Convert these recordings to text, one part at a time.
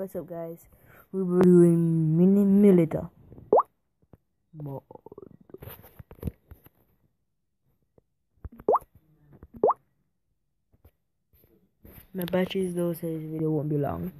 What's up, guys? We were doing Mini Militia. Mod. My batteries low, so this video won't be long.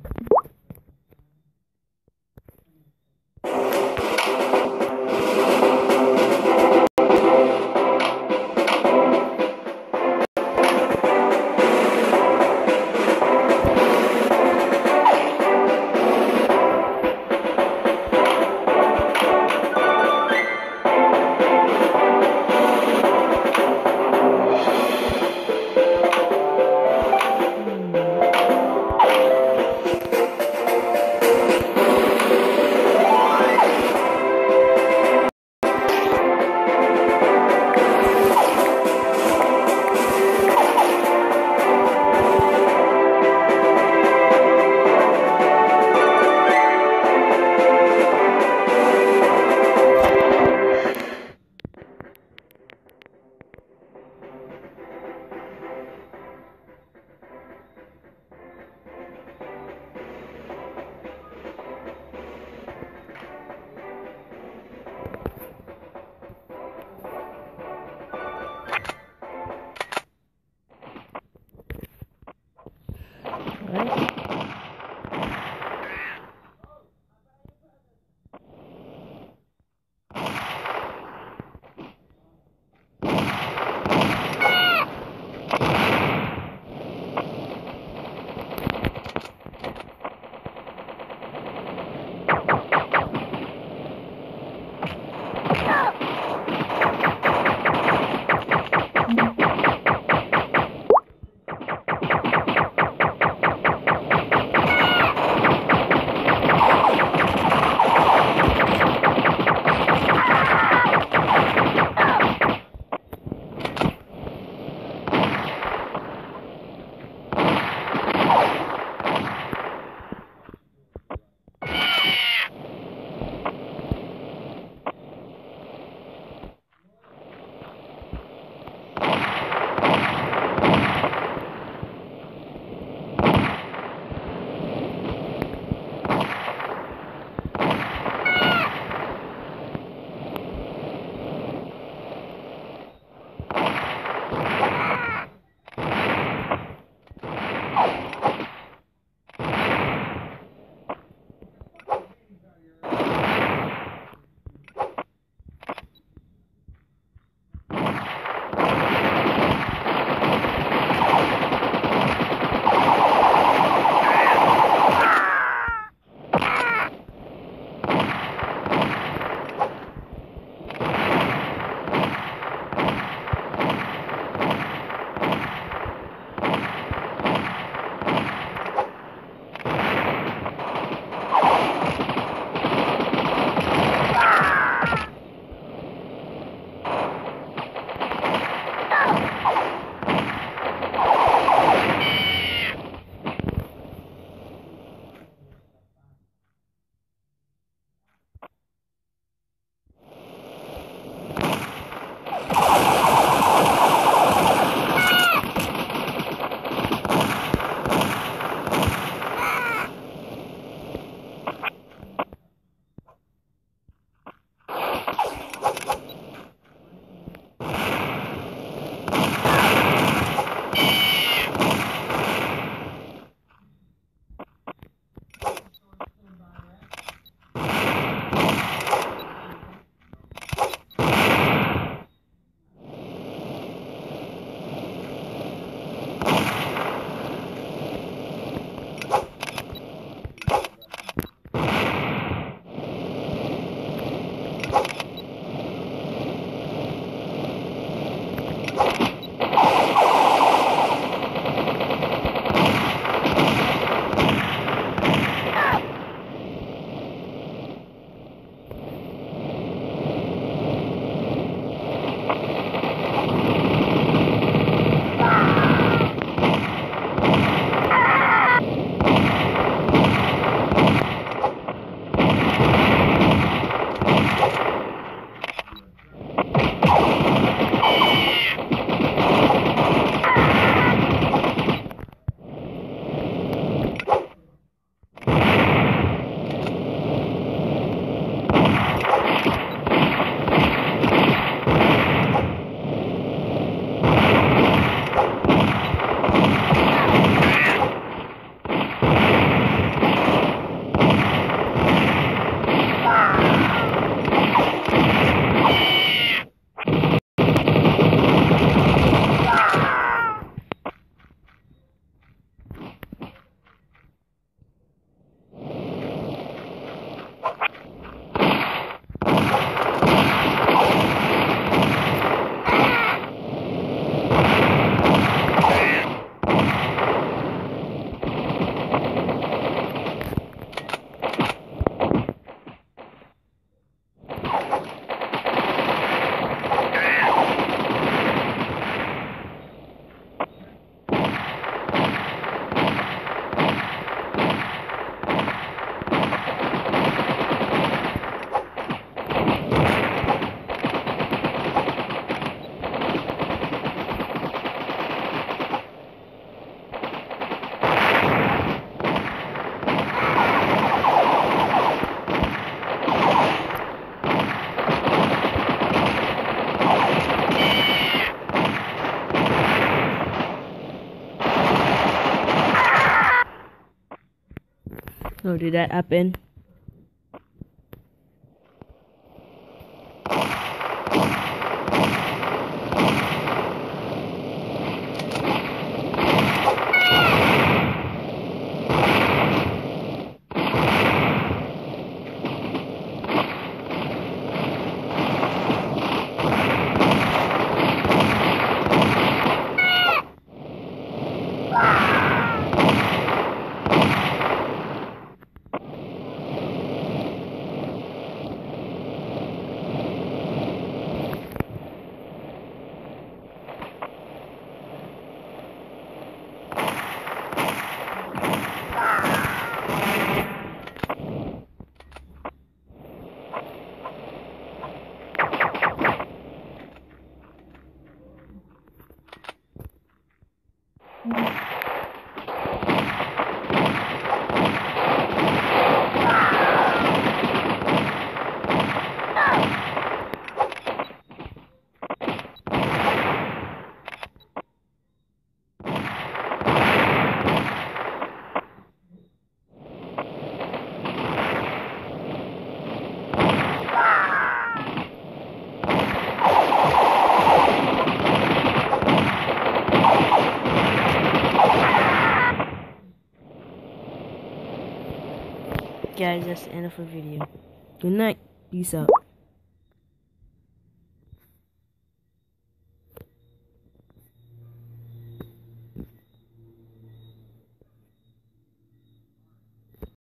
Oh, did that happen? Guys, that's the end of the video. Good night. Peace out.